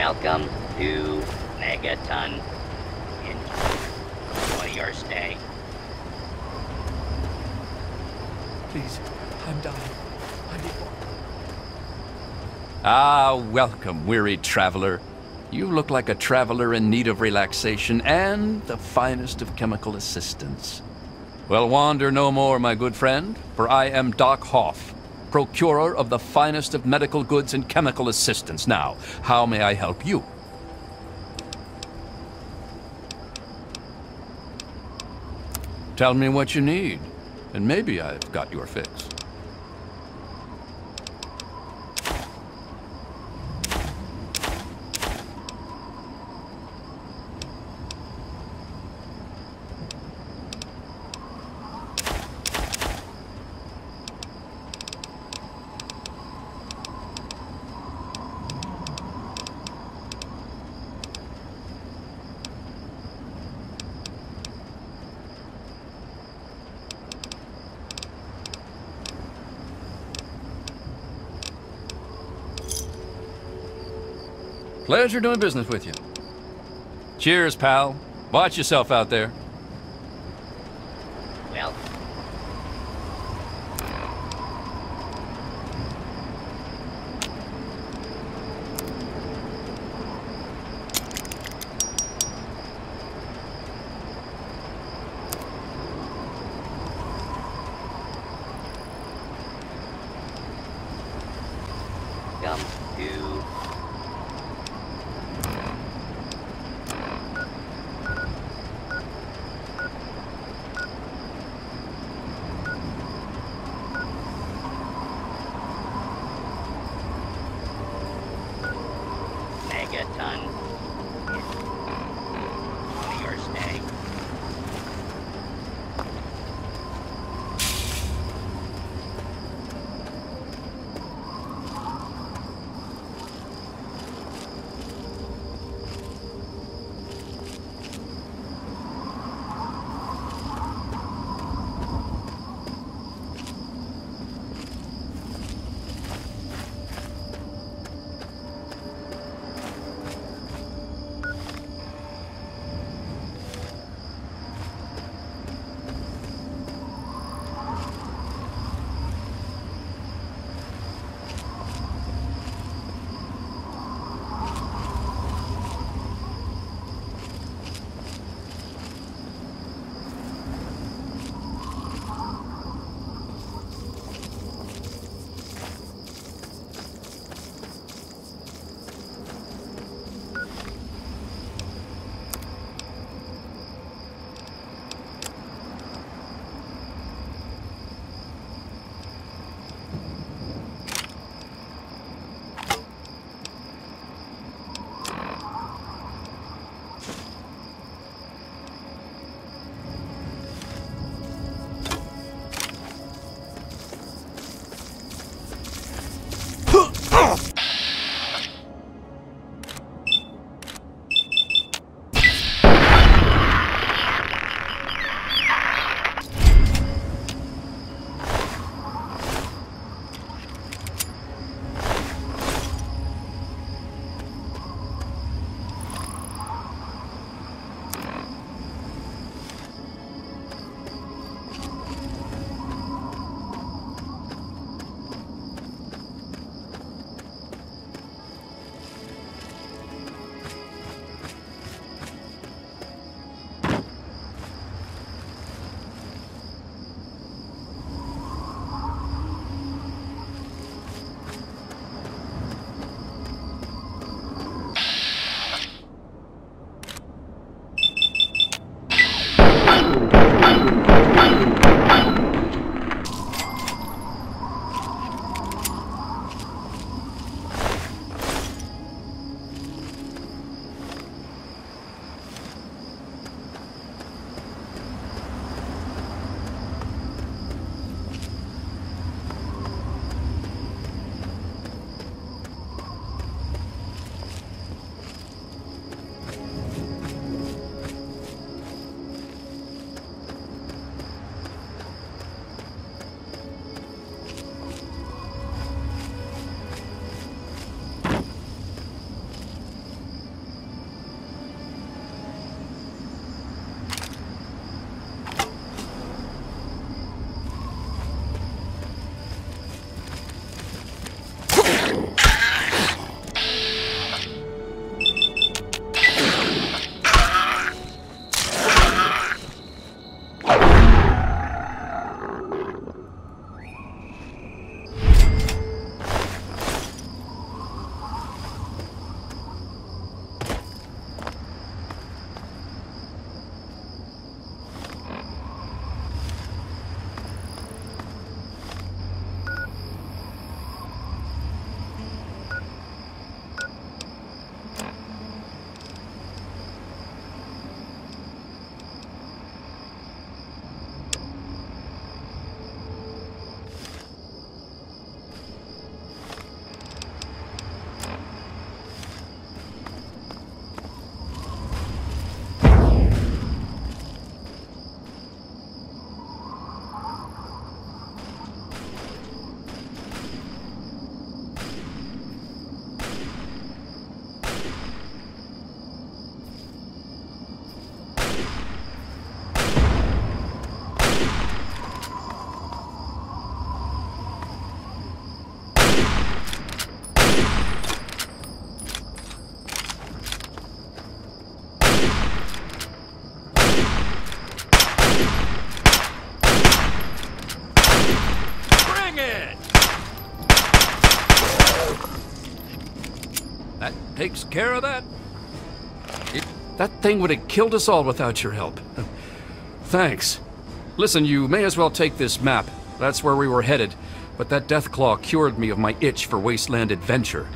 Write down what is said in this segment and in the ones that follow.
Welcome to Megaton. Enjoy your stay. Please, I'm dying. I need Ah, welcome, weary traveler. You look like a traveler in need of relaxation and the finest of chemical assistance. Well, wander no more, my good friend, for I am Doc Hoff, procurer of the finest of medical goods and chemical assistance. Now, how may I help you? Tell me what you need, and maybe I've got your fix. Pleasure doing business with you. Cheers, pal. Watch yourself out there. That takes care of that. It, that thing would have killed us all without your help. Thanks. Listen, you may as well take this map. That's where we were headed. But that Deathclaw cured me of my itch for wasteland adventure.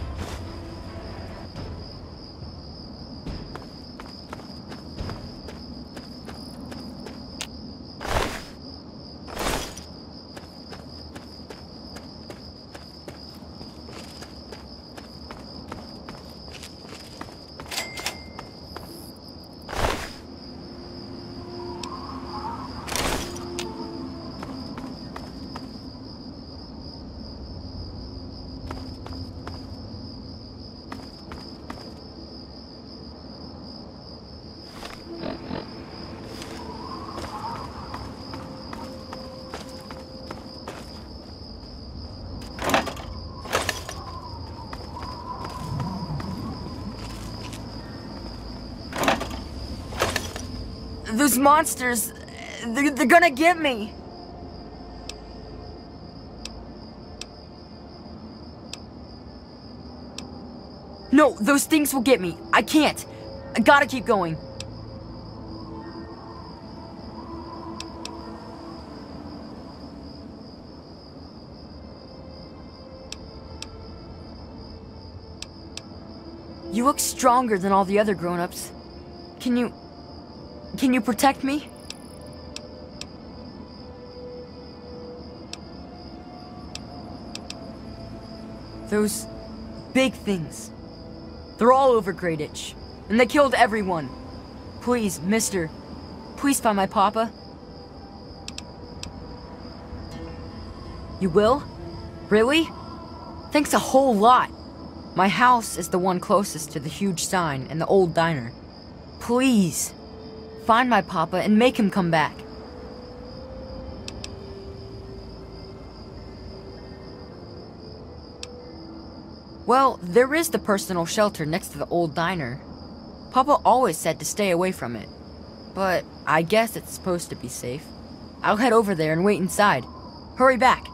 Those monsters, they're, they're gonna get me. No, those things will get me. I can't. I gotta keep going. You look stronger than all the other grown-ups. Can you... Can you protect me? Those big things. They're all over Greyditch. And they killed everyone. Please, mister. Please find my papa. You will? Really? Thanks a whole lot. My house is the one closest to the huge sign and the old diner. Please. Find my papa and make him come back. Well, there is the personal shelter next to the old diner. Papa always said to stay away from it. But I guess it's supposed to be safe. I'll head over there and wait inside. Hurry back.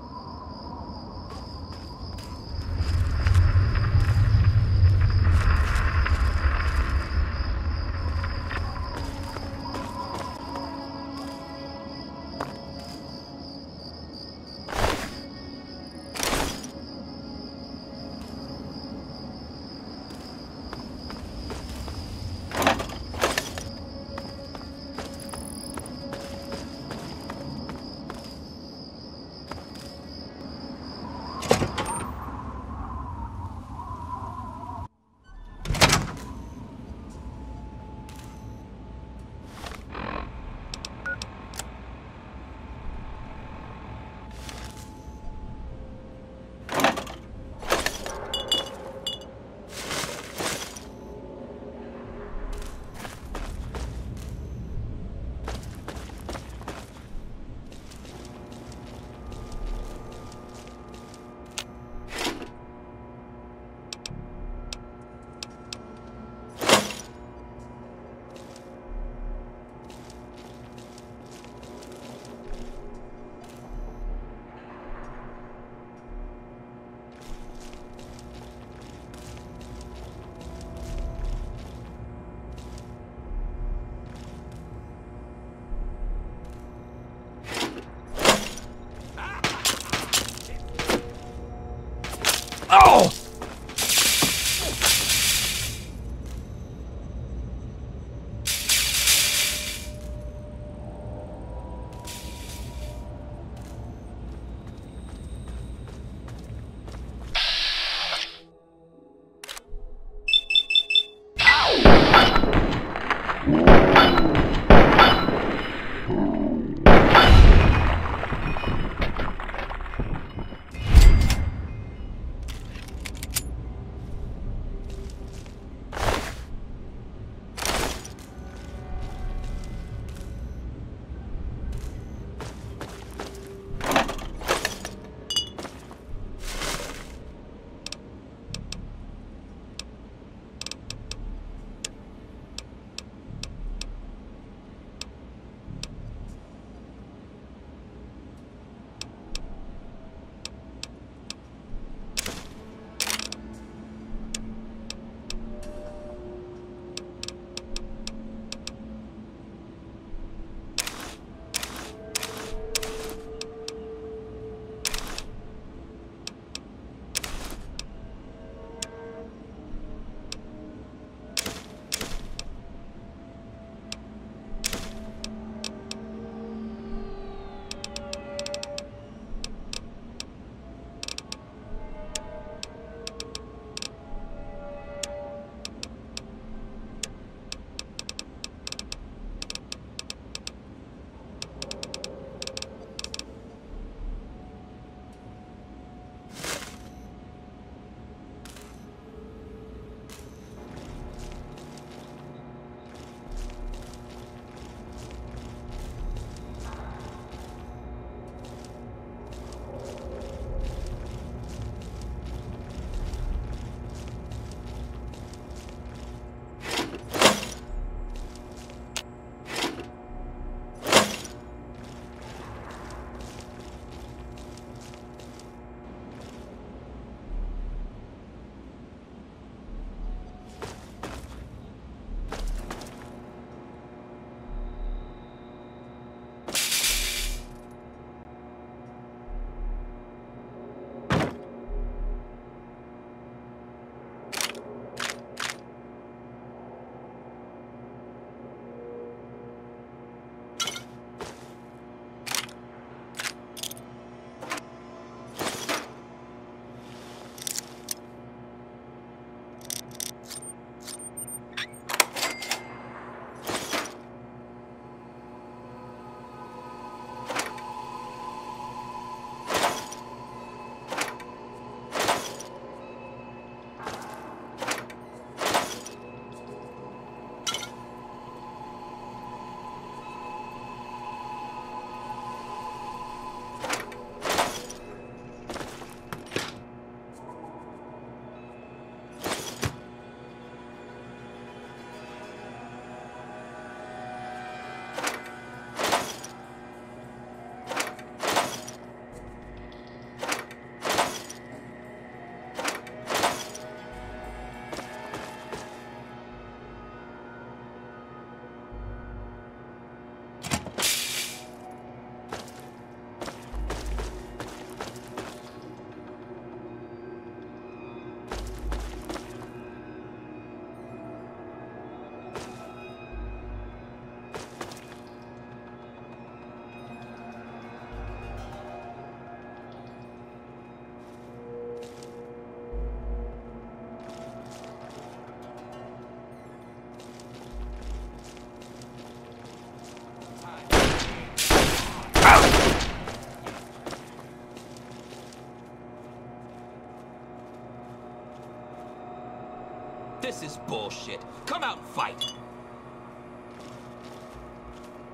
This is bullshit. Come out and fight.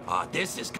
Ah, uh, this is...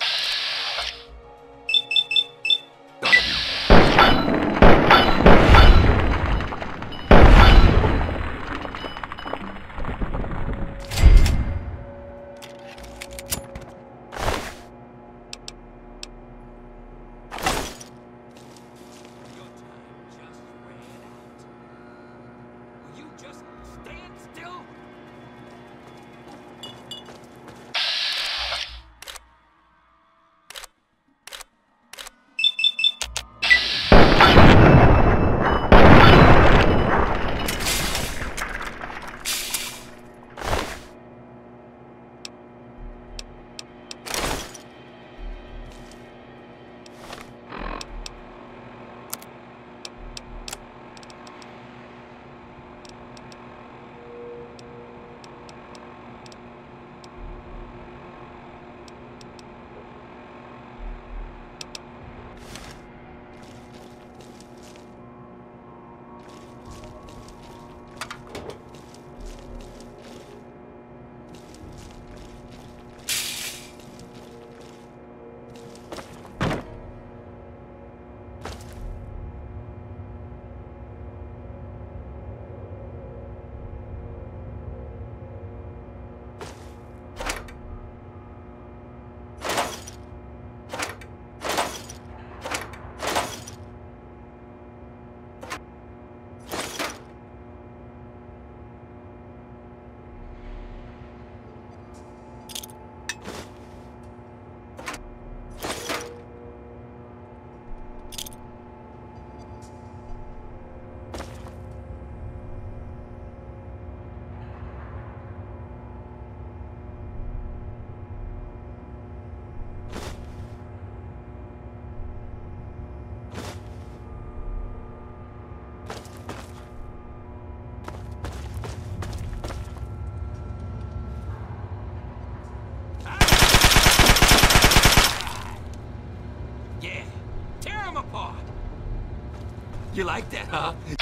like that, huh?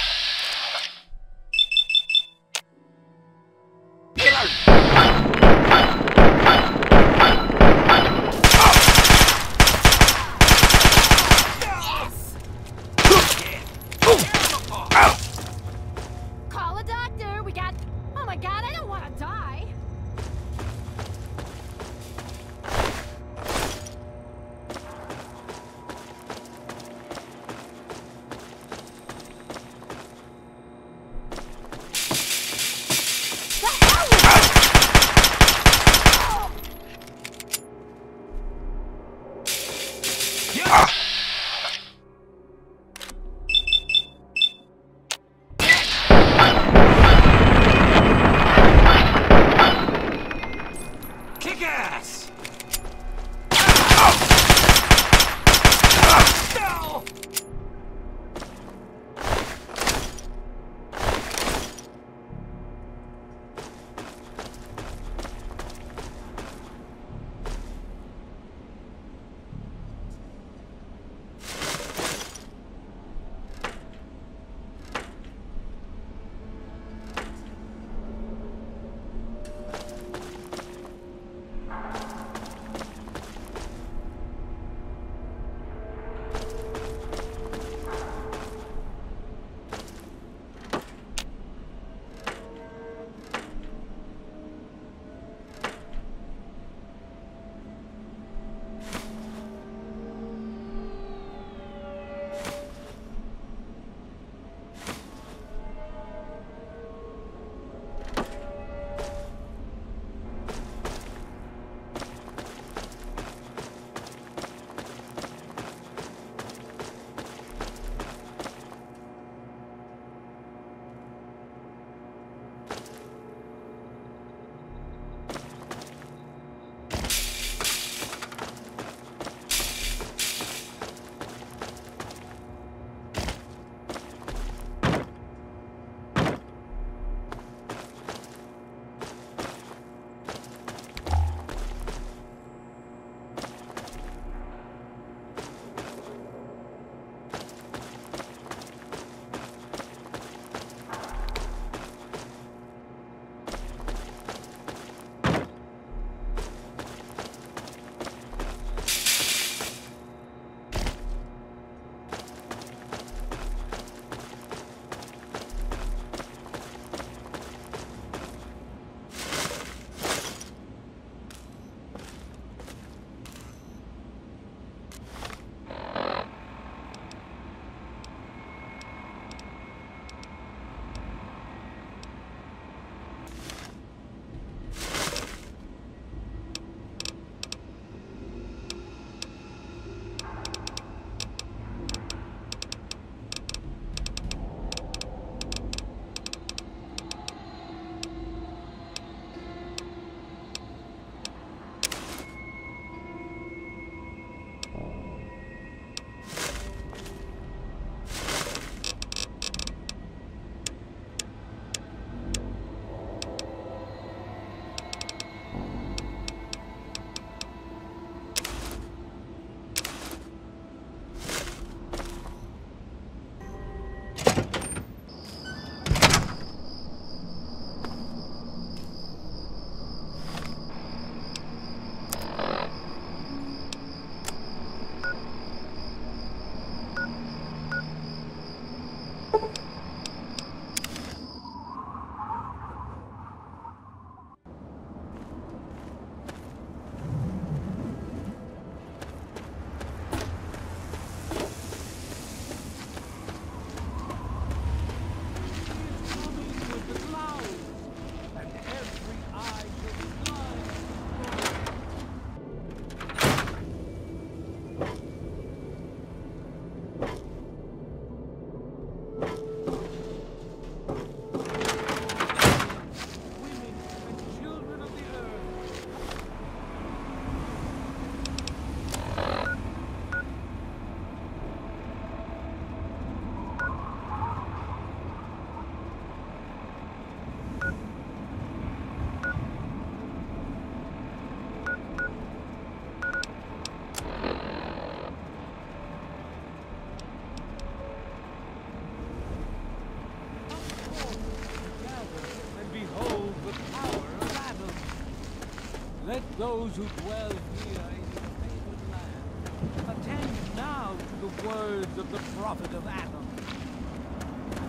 Those who dwell here in the favored land attend now to the words of the prophet of Atom.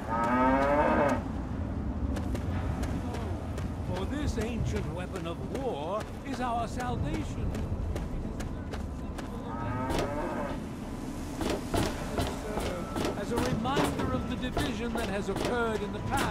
Oh, For this ancient weapon of war is our salvation. serve as a reminder of the division that has occurred in the past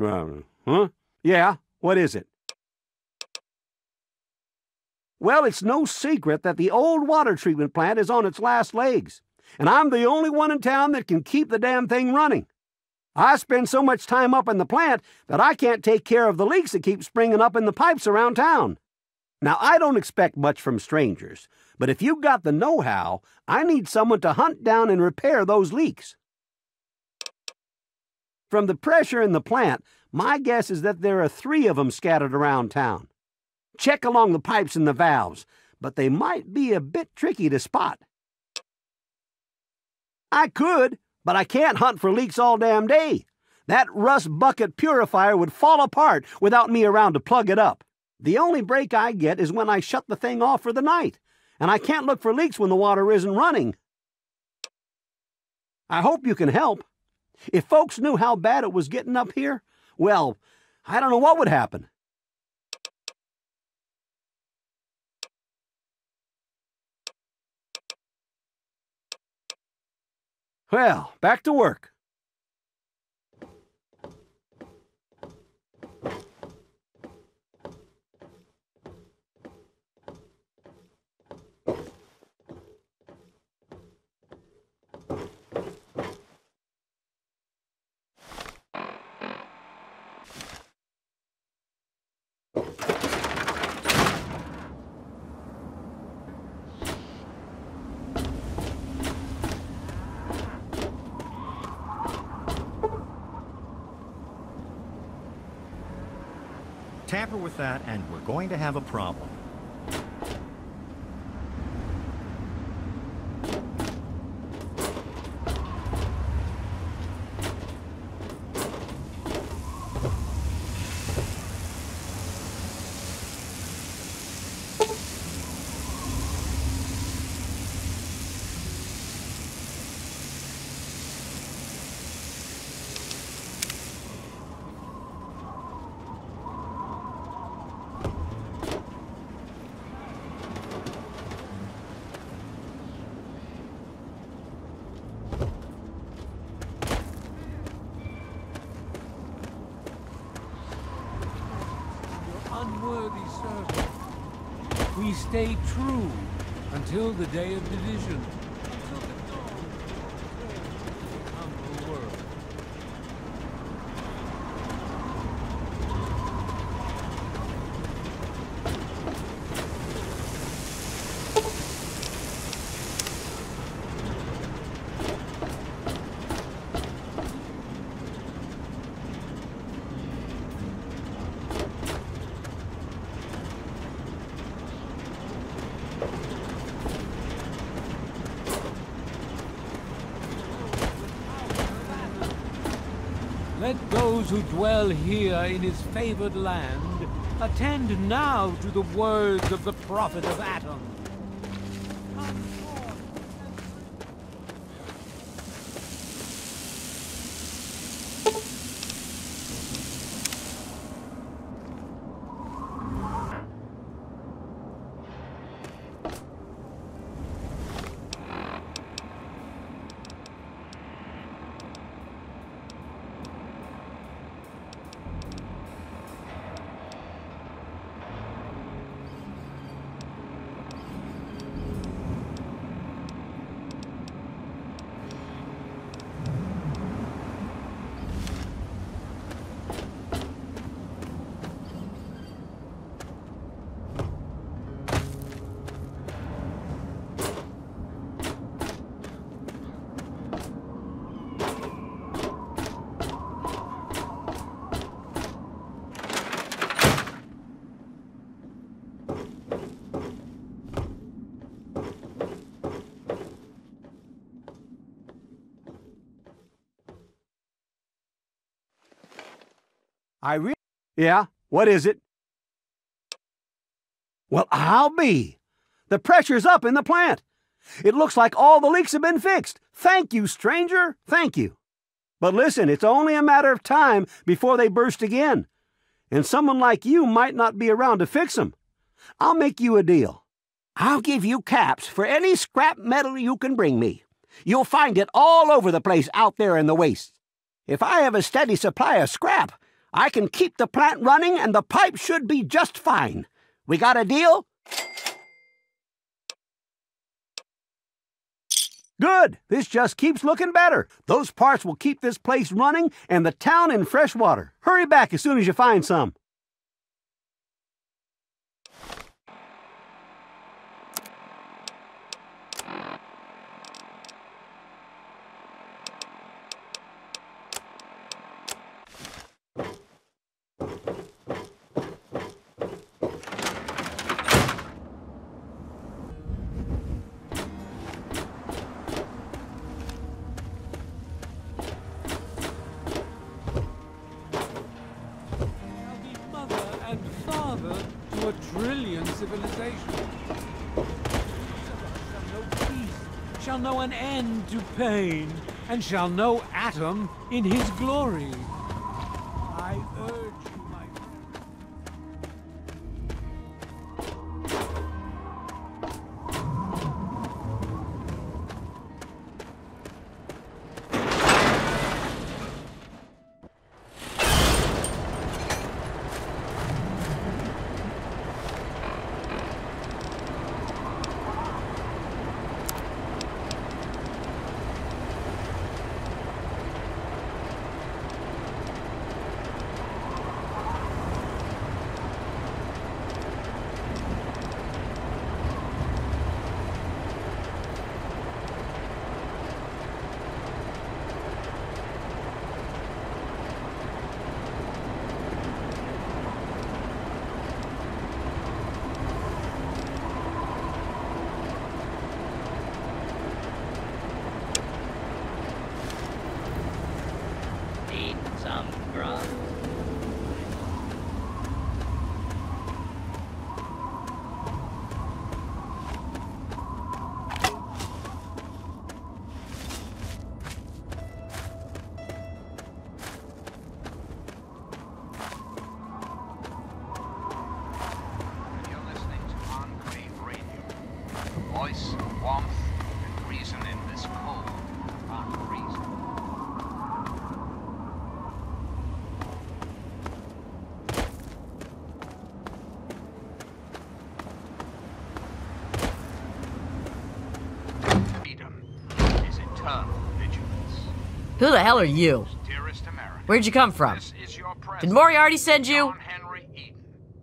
Uh, huh? Yeah, what is it? Well, it's no secret that the old water treatment plant is on its last legs, and I'm the only one in town that can keep the damn thing running. I spend so much time up in the plant that I can't take care of the leaks that keep springing up in the pipes around town. Now, I don't expect much from strangers, but if you've got the know how, I need someone to hunt down and repair those leaks. From the pressure in the plant, my guess is that there are three of them scattered around town. Check along the pipes and the valves, but they might be a bit tricky to spot. I could, but I can't hunt for leaks all damn day. That rust bucket purifier would fall apart without me around to plug it up. The only break I get is when I shut the thing off for the night, and I can't look for leaks when the water isn't running. I hope you can help. If folks knew how bad it was getting up here, well, I don't know what would happen. Well, back to work. With that and we're going to have a problem. We stay true until the day of division. Until the dawn will come the world. Let those who dwell here in his favored land attend now to the words of the prophet of Atom. Come forth I re- Yeah, what is it? Well, I'll be. The pressure's up in the plant. It looks like all the leaks have been fixed. Thank you, stranger. Thank you. But listen, it's only a matter of time before they burst again. And someone like you might not be around to fix them. I'll make you a deal. I'll give you caps for any scrap metal you can bring me. You'll find it all over the place out there in the wastes. If I have a steady supply of scrap, I can keep the plant running and the pipe should be just fine. We got a deal? Good. This just keeps looking better. Those parts will keep this place running and the town in fresh water. Hurry back as soon as you find some. End to pain, and shall know Atom in his glory. I urge you, Who the hell are you? Where'd you come from? this is your Did Moriarty send you? John Henry Eden.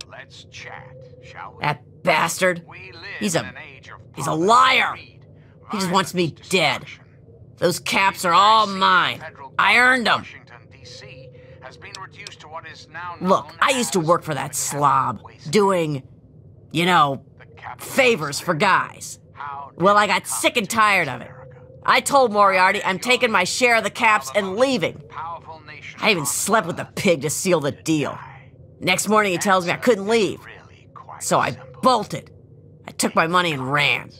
Let's chat. That bastard. He's a an age of he's a liar. He just wants me dead. Those caps are all mine. I earned them. Washington, D.C. has been reduced to what is now Look, I used to work for that slob, doing, you know, favors for guys. Well, I got sick and tired of it. I told Moriarty I'm taking my share of the caps and leaving. I even slept with the pig to seal the deal. Next morning he tells me I couldn't leave, so I bolted. I took my money and ran.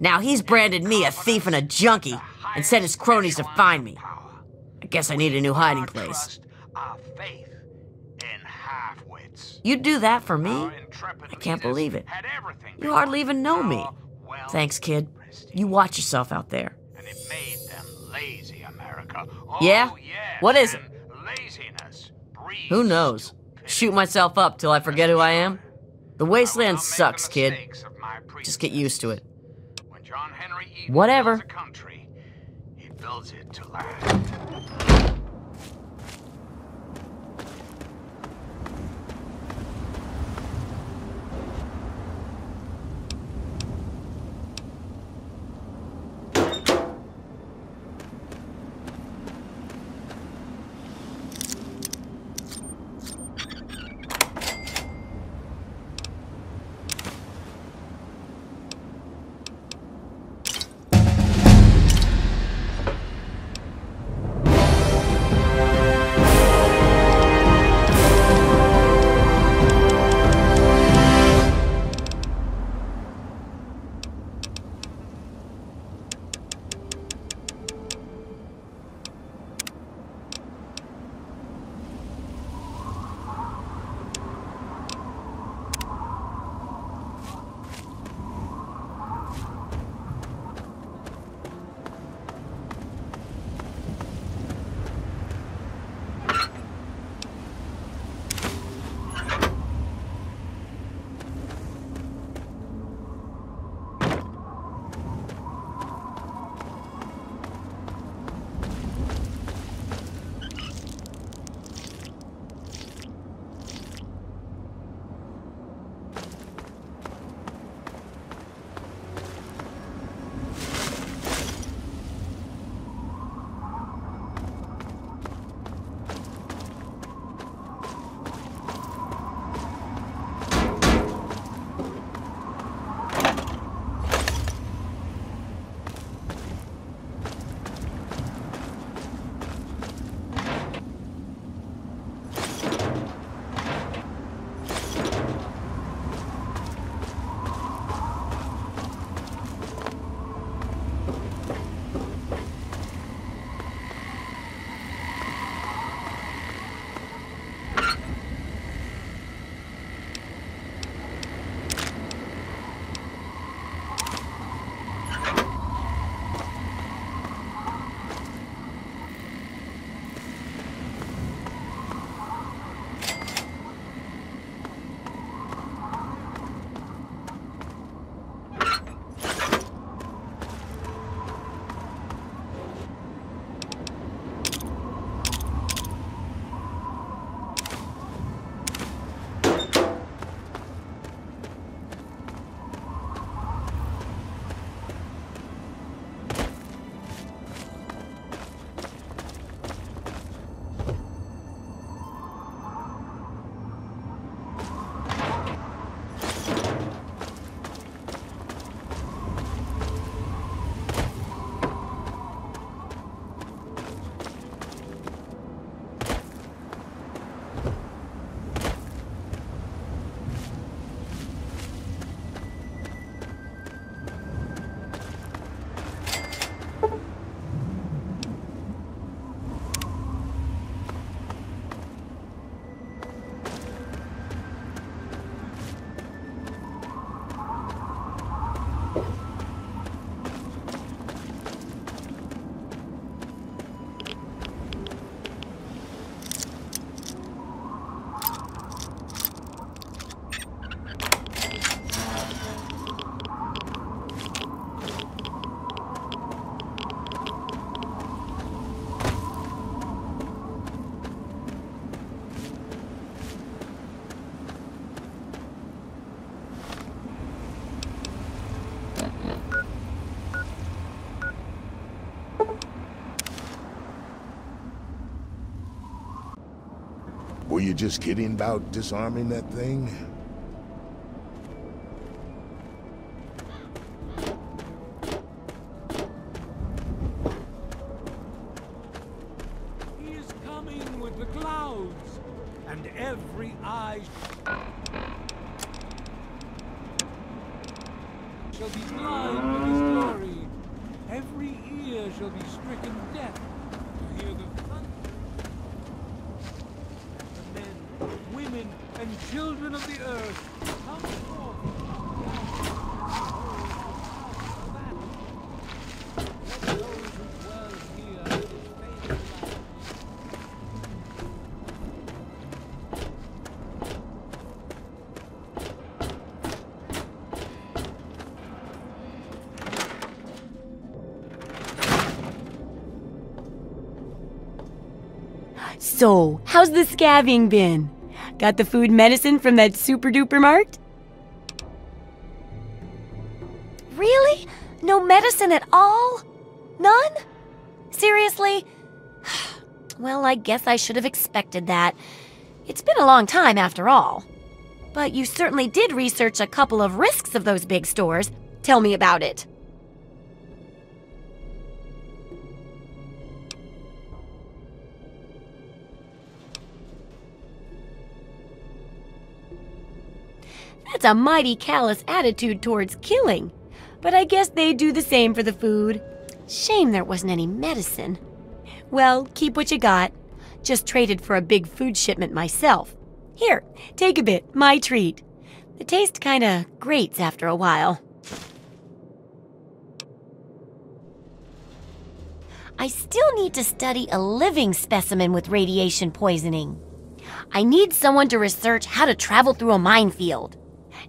Now he's branded me a thief and a junkie and sent his cronies to find me. I guess I need a new hiding place. trust, our faith in half-wits. You'd do that for me? I can't believe it. You hardly even know me. Thanks, kid. You watch yourself out there. It made them lazy, America. Oh, Yeah? yes, What is it? Laziness Who knows? Shoot myself up till I forget who I am? The wasteland will not make the sucks, kid. mistakes of my Just get used to it. When John Henry Whatever. country, he builds it to last. You just kidding about disarming that thing? So, how's the scavving been? Got the food medicine from that super duper mart? Really? No medicine at all? None? Seriously? Well, I guess I should have expected that. It's been a long time after all. But you certainly did research a couple of risks of those big stores. Tell me about it. That's a mighty callous attitude towards killing. But I guess they do the same for the food. Shame there wasn't any medicine. Well, keep what you got. Just traded for a big food shipment myself. Here, take a bit, my treat. The taste kinda grates after a while. I still need to study a living specimen with radiation poisoning. I need someone to research how to travel through a minefield.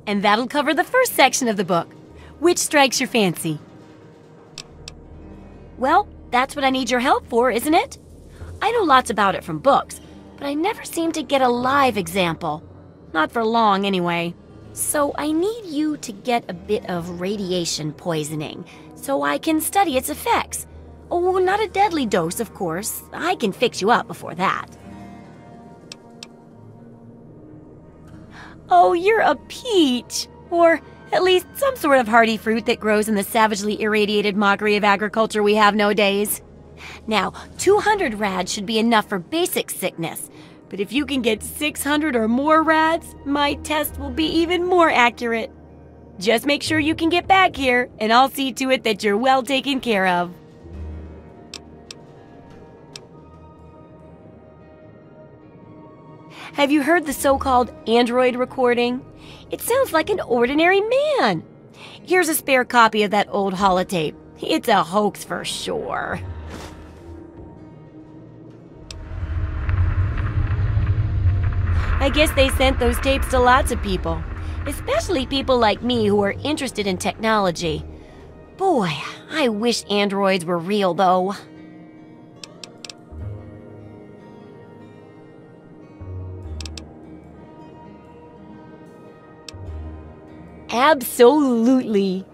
And that'll cover the first section of the book. Which strikes your fancy? Well, that's what I need your help for, isn't it? I know lots about it from books, but I never seem to get a live example. Not for long, anyway. So I need you to get a bit of radiation poisoning so I can study its effects. Oh, not a deadly dose, of course. I can fix you up before that. Oh, you're a peach! Or at least some sort of hardy fruit that grows in the savagely irradiated mockery of agriculture we have nowadays. Now, 200 rads should be enough for basic sickness. But if you can get 600 or more rads, my test will be even more accurate. Just make sure you can get back here, and I'll see to it that you're well taken care of. Have you heard the so called android recording? It sounds like an ordinary man. Here's a spare copy of that old holotape. It's a hoax for sure. I guess they sent those tapes to lots of people, especially people like me who are interested in technology. Boy, I wish androids were real, though. Absolutely.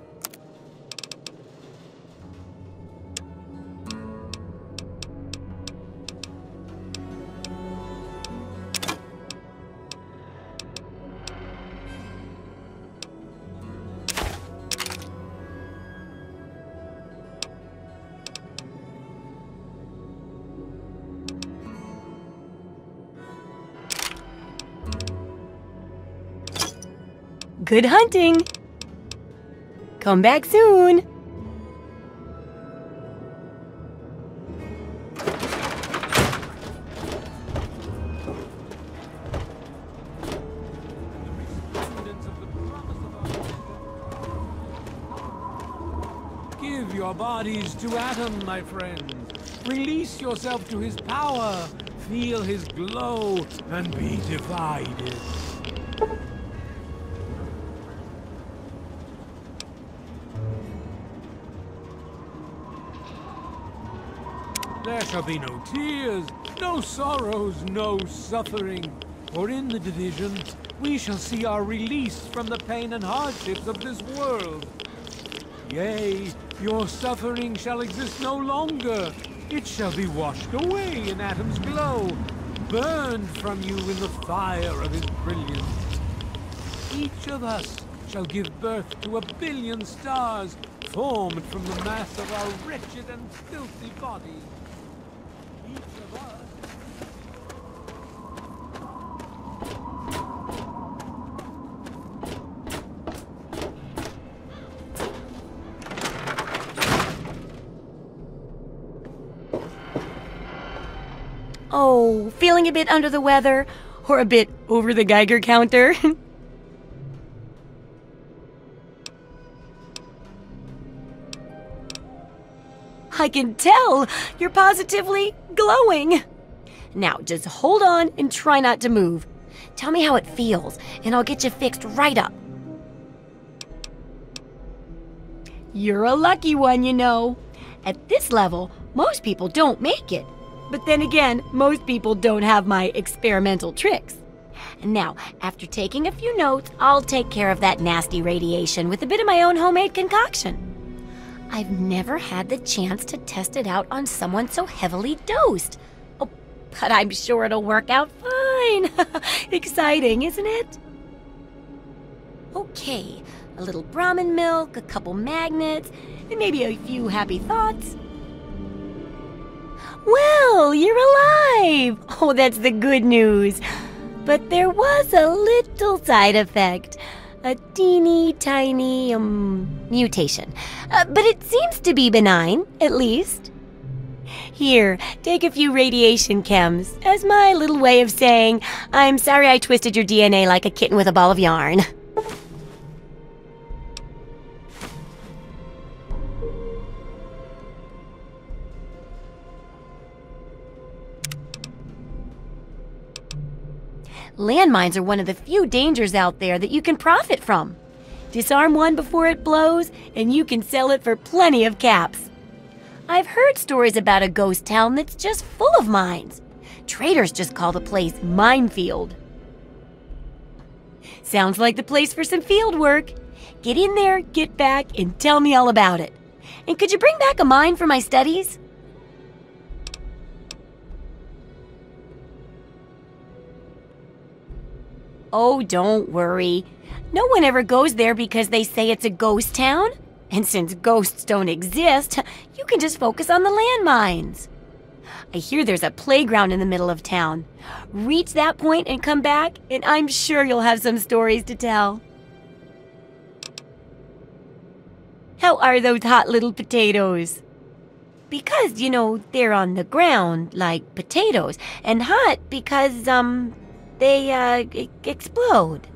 Good hunting! Come back soon! Give your bodies to Atom, my friends. Release yourself to his power. Feel his glow and be divided. There shall be no tears, no sorrows, no suffering. For in the division, we shall see our release from the pain and hardships of this world. Yea, your suffering shall exist no longer. It shall be washed away in Atom's glow. burned from you in the fire of his brilliance. Each of us shall give birth to a billion stars formed from the mass of our wretched and filthy bodies. Oh, feeling a bit under the weather? Or a bit over the Geiger counter? I can tell you're positively glowing. Now, just hold on and try not to move. Tell me how it feels, and I'll get you fixed right up. You're a lucky one, you know. At this level, most people don't make it. But then again, most people don't have my experimental tricks. Now, after taking a few notes, I'll take care of that nasty radiation with a bit of my own homemade concoction. I've never had the chance to test it out on someone so heavily dosed. Oh, but I'm sure it'll work out fine. Exciting, isn't it? Okay, a little Brahmin milk, a couple magnets, and maybe a few happy thoughts. Well, you're alive! Oh, that's the good news. But there was a little side effect. A teeny tiny um, mutation. Uh, but it seems to be benign, at least. Here, take a few radiation chems as my little way of saying, I'm sorry I twisted your DNA like a kitten with a ball of yarn. Landmines are one of the few dangers out there that you can profit from. Disarm one before it blows, and you can sell it for plenty of caps. I've heard stories about a ghost town that's just full of mines. Traders just call the place Minefield. Sounds like the place for some field work. Get in there, get back, and tell me all about it. And could you bring back a mine for my studies? Oh, don't worry. No one ever goes there because they say it's a ghost town. And since ghosts don't exist, you can just focus on the landmines. I hear there's a playground in the middle of town. Reach that point and come back, and I'm sure you'll have some stories to tell. How are those hot little potatoes? Because, you know, they're on the ground like potatoes, and hot because, um, they, uh, explode.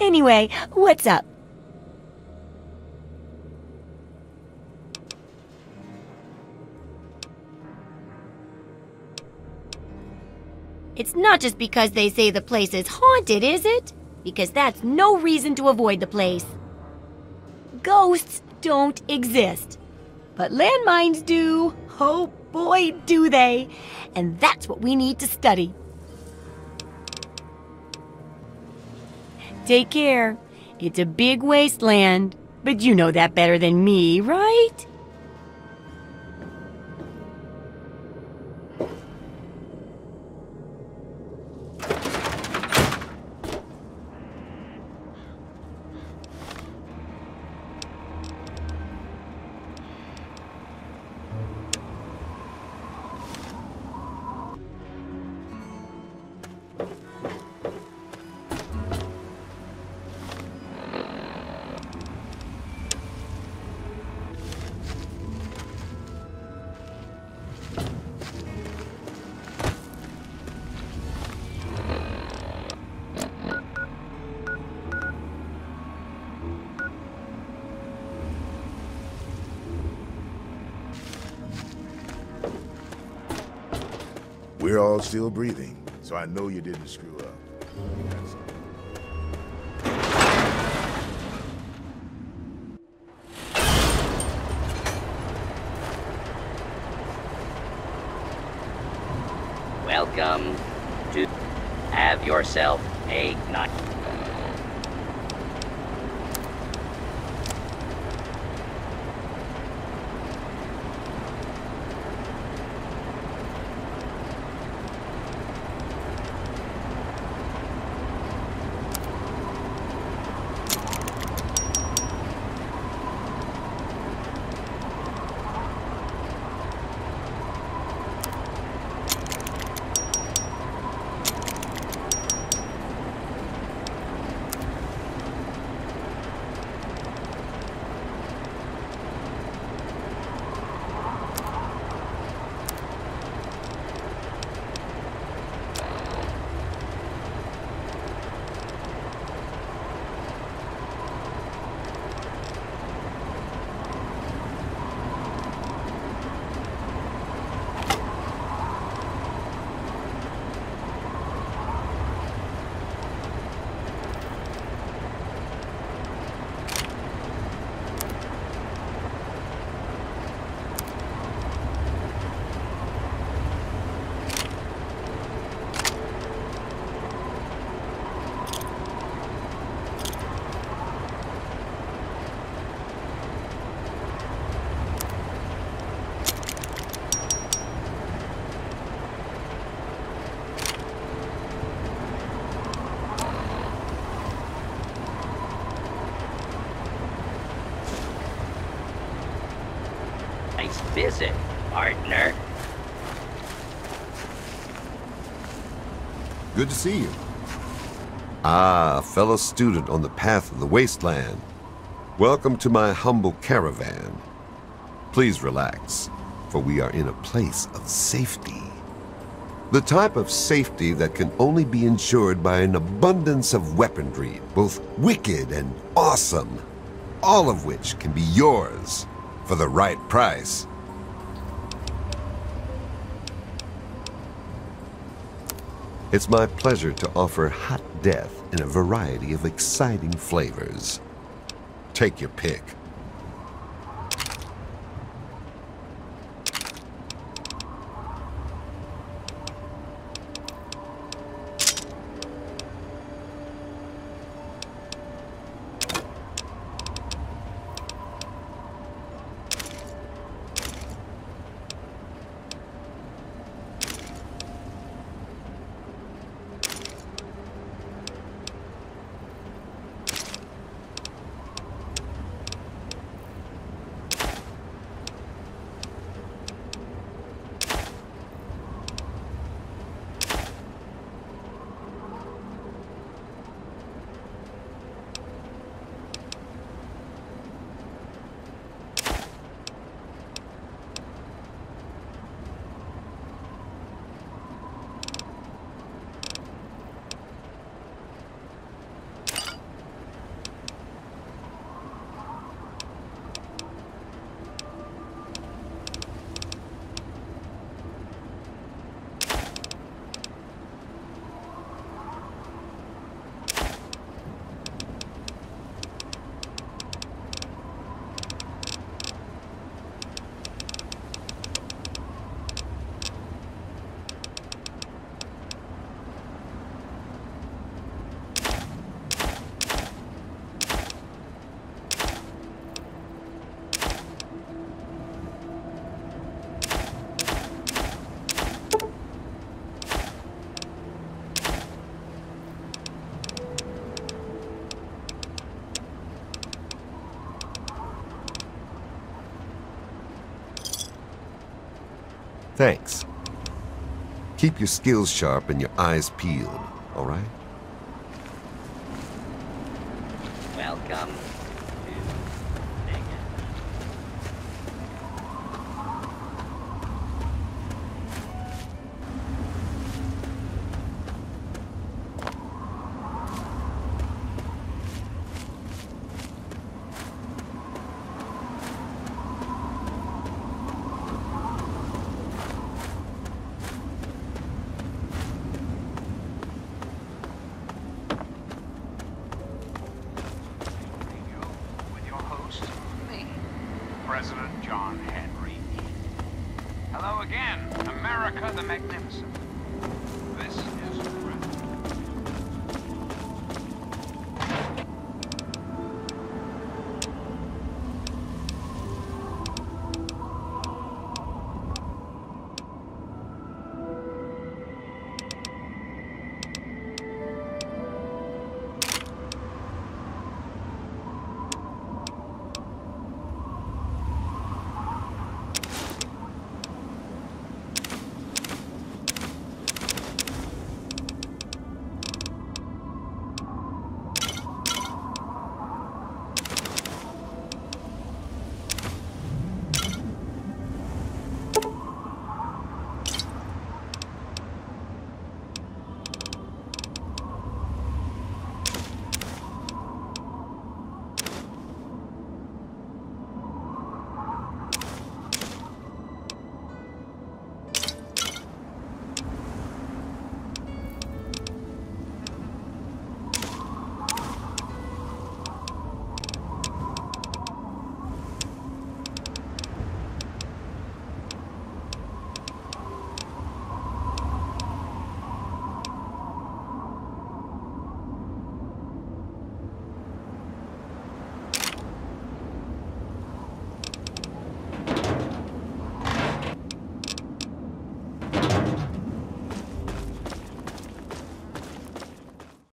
Anyway, what's up? It's not just because they say the place is haunted, is it? Because that's no reason to avoid the place. Ghosts don't exist. But landmines do. Oh boy, do they. And that's what we need to study. Take care. It's a big wasteland, but you know that better than me, right? All still breathing, so I know you didn't screw up. Welcome to have yourself a night. Visit, partner. Good to see you. Ah, fellow student on the path of the wasteland. Welcome to my humble caravan. Please relax, for we are in a place of safety. The type of safety that can only be ensured by an abundance of weaponry, both wicked and awesome, all of which can be yours for the right price. It's my pleasure to offer hot death in a variety of exciting flavors. Take your pick. Thanks. Keep your skills sharp and your eyes peeled, President John Henry. Hello again, America the Magnificent. This is